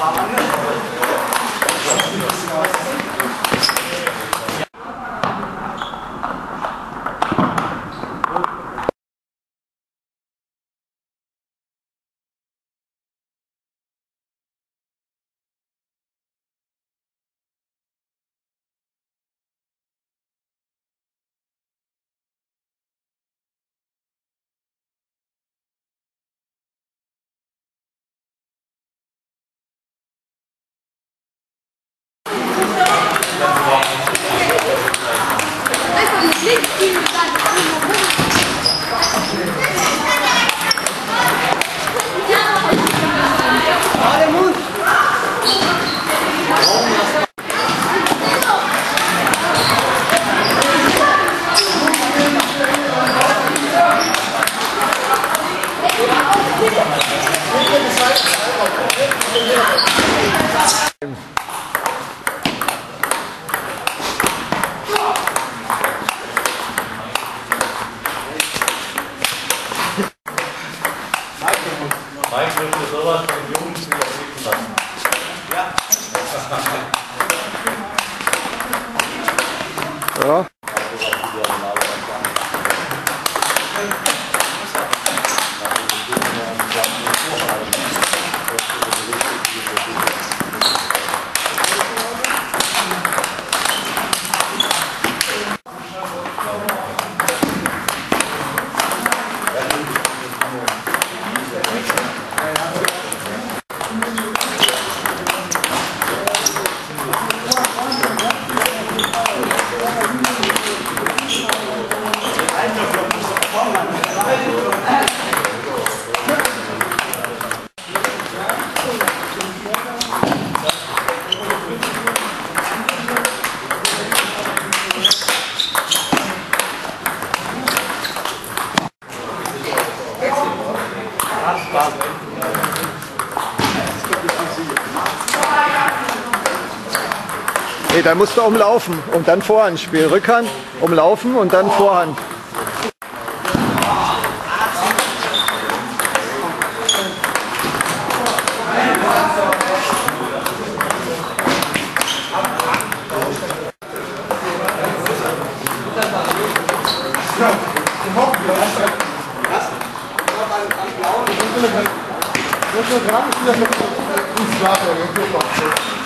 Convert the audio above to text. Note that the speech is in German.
아, 맞네. Daj sobie, dzięki, Nee, dann musst du umlaufen und dann Vorhand spielen. Rückhand, umlaufen und dann Vorhand. Ich bin mit dem Programm, ich bin mit dem Fußball, der Fußball.